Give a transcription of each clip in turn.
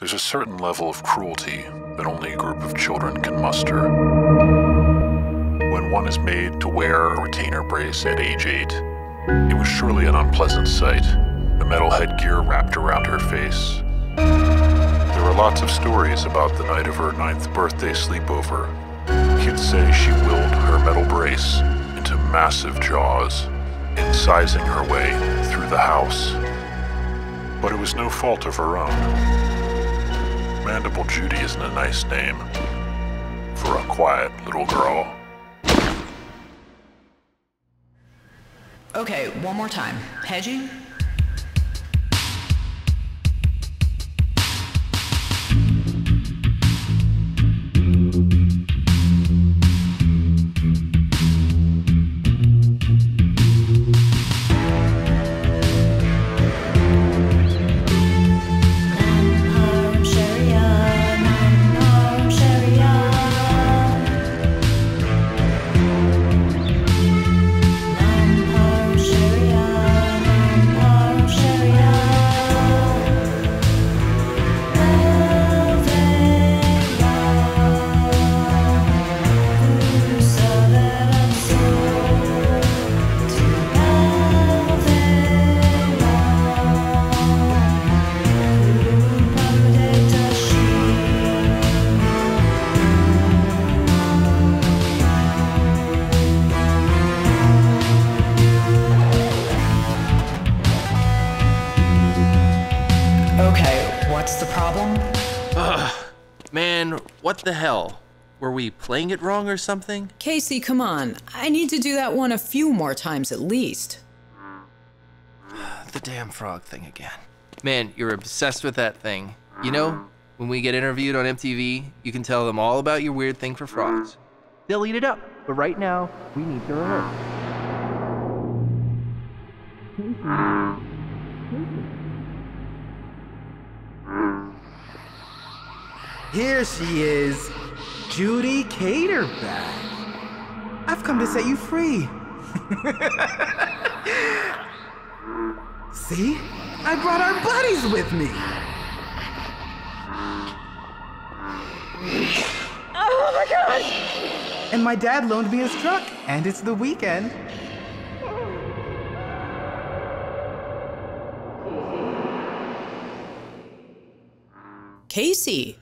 There's a certain level of cruelty that only a group of children can muster. When one is made to wear a retainer brace at age 8, it was surely an unpleasant sight, the metal headgear wrapped around her face. There were lots of stories about the night of her ninth birthday sleepover. Kids say she willed her metal brace into massive jaws, incising her way through the house. But it was no fault of her own. Mandible Judy isn't a nice name for a quiet little girl. Okay, one more time. Hedgie? What's the problem? Man, what the hell? Were we playing it wrong or something? Casey, come on. I need to do that one a few more times at least. The damn frog thing again. Man, you're obsessed with that thing. You know, when we get interviewed on MTV, you can tell them all about your weird thing for frogs. They'll eat it up, but right now, we need to rehearse. Here she is, Judy Kaderbeck. I've come to set you free. See? I brought our buddies with me. Oh my god! And my dad loaned me his truck, and it's the weekend. Casey!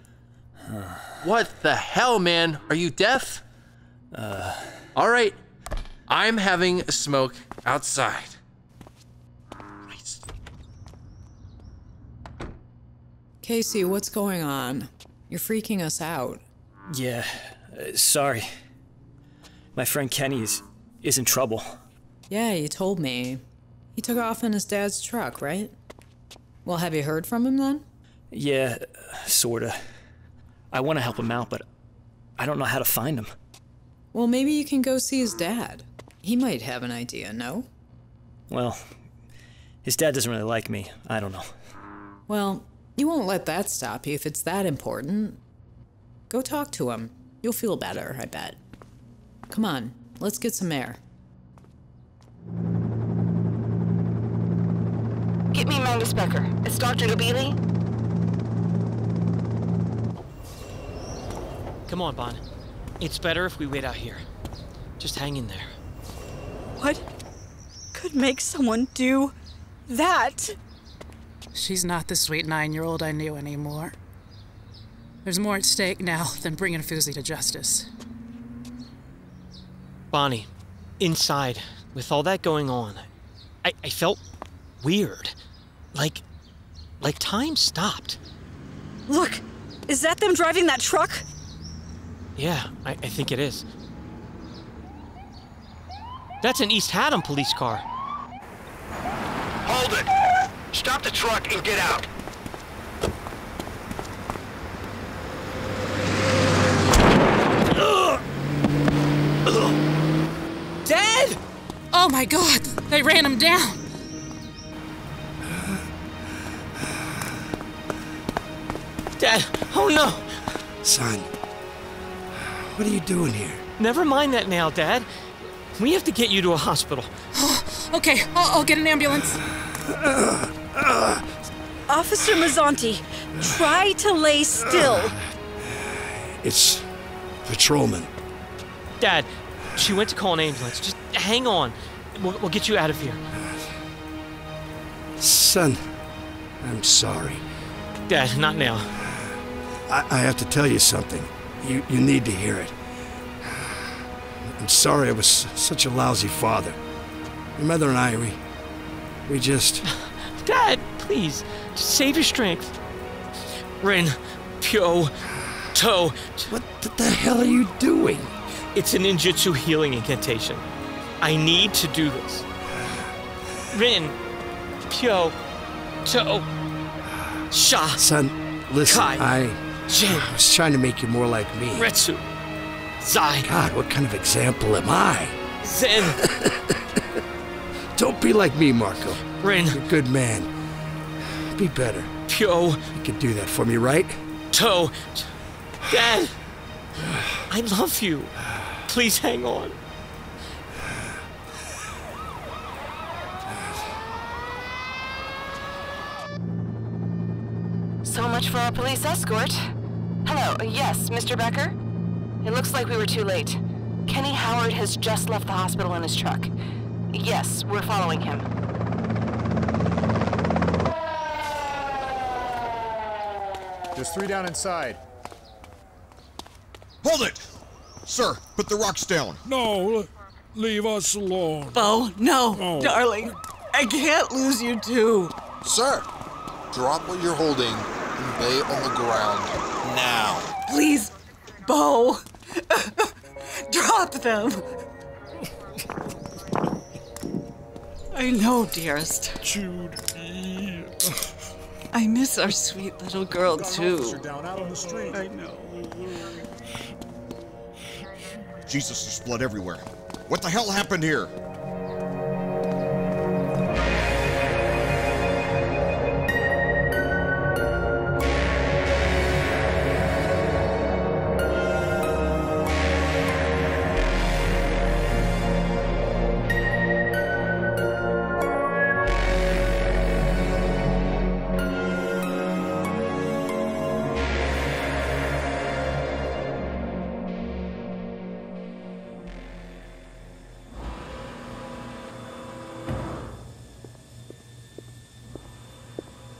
What the hell, man? Are you deaf? Uh. All right. I'm having a smoke outside. Christ. Casey, what's going on? You're freaking us out. Yeah, uh, sorry. My friend Kenny is, is in trouble. Yeah, you told me. He took off in his dad's truck, right? Well, have you heard from him then? Yeah, uh, sorta. I want to help him out, but I don't know how to find him. Well, maybe you can go see his dad. He might have an idea, no? Well, his dad doesn't really like me. I don't know. Well, you won't let that stop you if it's that important. Go talk to him. You'll feel better, I bet. Come on, let's get some air. Get me Magnus Becker. It's Dr. Nobili. Come on, Bon. It's better if we wait out here. Just hang in there. What could make someone do that? She's not the sweet nine year old I knew anymore. There's more at stake now than bringing Fusi to justice. Bonnie, inside, with all that going on, I, I felt weird. Like. like time stopped. Look, is that them driving that truck? Yeah, I, I think it is. That's an East Haddam police car. Hold it! Stop the truck and get out! Dad! Oh my god, they ran him down! Dad, oh no! Son, what are you doing here? Never mind that now, Dad. We have to get you to a hospital. Okay, I'll, I'll get an ambulance. Officer Mazzanti, try to lay still. It's patrolman. Dad, she went to call an ambulance. Just hang on. We'll, we'll get you out of here. Son, I'm sorry. Dad, not now. I, I have to tell you something. You, you need to hear it. I'm sorry I was such a lousy father. Your mother and I, we. we just. Dad, please, just save your strength. Rin, Pyo, To. What the hell are you doing? It's a ninjutsu healing incantation. I need to do this. Rin, Pyo, To, Sha. Son, listen, Kai, I. Jin, I was trying to make you more like me. Retsu, Zai, God, what kind of example am I? Zen, Don't be like me, Marco. Rin, You're a good man. Be better. Pyo, You can do that for me, right? To. Dad, I love you. Please hang on. So much for our police escort. Hello, uh, yes, Mr. Becker? It looks like we were too late. Kenny Howard has just left the hospital in his truck. Yes, we're following him. There's three down inside. Hold it! Sir, put the rocks down. No, leave us alone. Bo, no, Oh. darling. I can't lose you too. Sir, drop what you're holding and lay on the ground now. Please, Bo. Drop them. I know, dearest. Judy. I miss our sweet little girl, too. down out on the street. I know. Jesus, there's blood everywhere. What the hell happened here?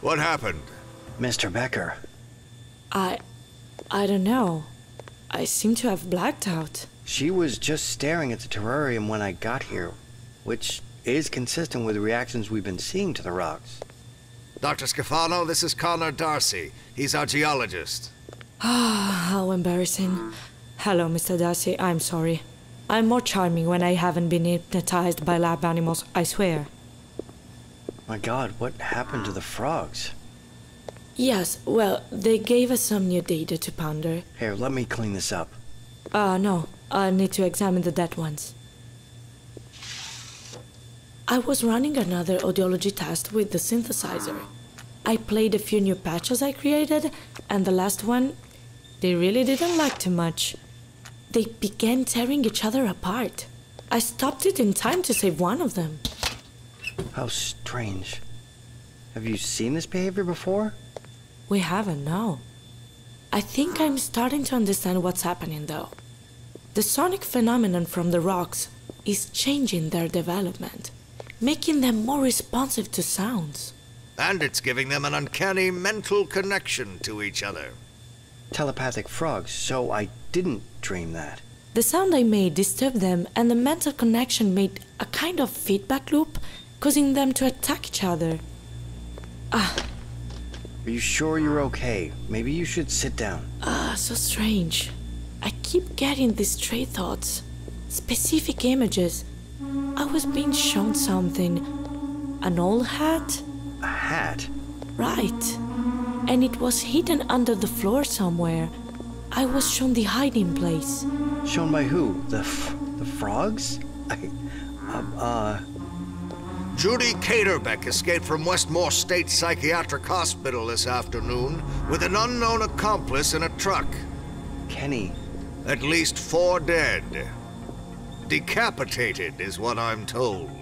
What happened? Mr. Becker. I. I don't know. I seem to have blacked out. She was just staring at the terrarium when I got here, which is consistent with the reactions we've been seeing to the rocks. Dr. Scafano, this is Connor Darcy. He's our geologist. Ah, how embarrassing. Hello, Mr. Darcy. I'm sorry. I'm more charming when I haven't been hypnotized by lab animals, I swear. My god, what happened to the frogs? Yes, well, they gave us some new data to ponder. Here, let me clean this up. Uh, no. I need to examine the dead ones. I was running another audiology test with the synthesizer. I played a few new patches I created, and the last one, they really didn't like too much. They began tearing each other apart. I stopped it in time to save one of them. How strange. Have you seen this behavior before? We haven't, no. I think I'm starting to understand what's happening, though. The sonic phenomenon from the rocks is changing their development, making them more responsive to sounds. And it's giving them an uncanny mental connection to each other. Telepathic frogs, so I didn't dream that. The sound I made disturbed them, and the mental connection made a kind of feedback loop, causing them to attack each other. Ah, Are you sure you're okay? Maybe you should sit down. ah, so strange. I keep getting these stray thoughts, specific images. I was being shown something. An old hat? A hat? Right. And it was hidden under the floor somewhere. I was shown the hiding place. Shown by who? The f- the frogs? I, um, uh, Judy Kaderbeck escaped from Westmore State Psychiatric Hospital this afternoon with an unknown accomplice in a truck. Kenny. At least four dead. Decapitated is what I'm told.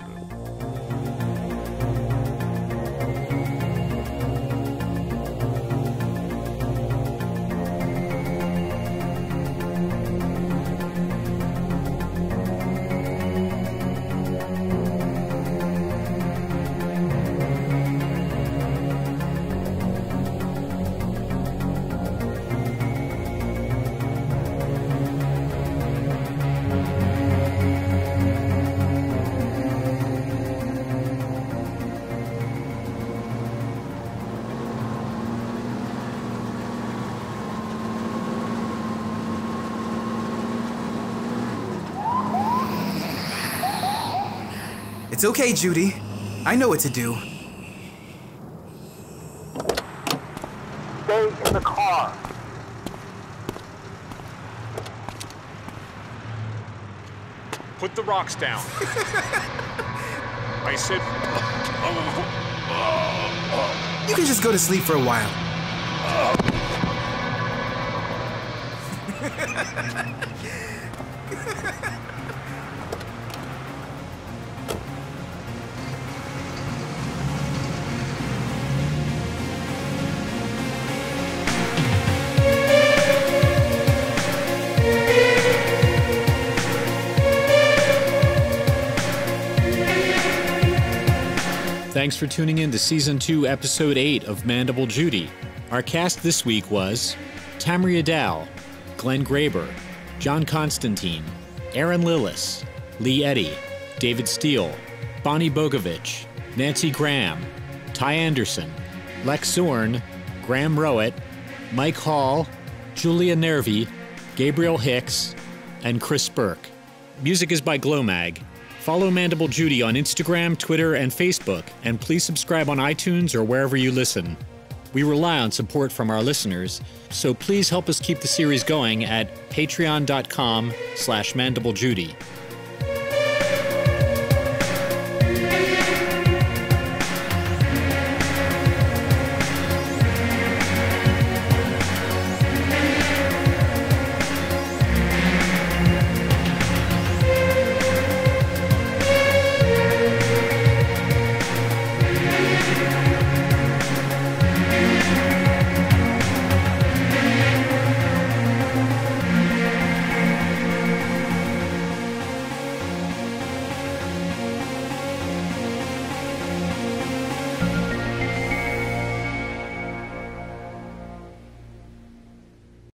It's okay, Judy. I know what to do. Stay in the car. Put the rocks down. I said. You can just go to sleep for a while. Thanks for tuning in to Season 2, Episode 8 of Mandible Judy. Our cast this week was Tamara Yadao, Glenn Graeber, John Constantine, Erin Lillis, Lee Eddy, David Steele, Bonnie Bogovich, Nancy Graham, Ty Anderson, Lex Zorn, Graham Rowett, Mike Hall, Julia Nervi, Gabriel Hicks, and Chris Burke. Music is by Glomag. Follow Mandible Judy on Instagram, Twitter, and Facebook, and please subscribe on iTunes or wherever you listen. We rely on support from our listeners, so please help us keep the series going at patreon.com slash mandiblejudy.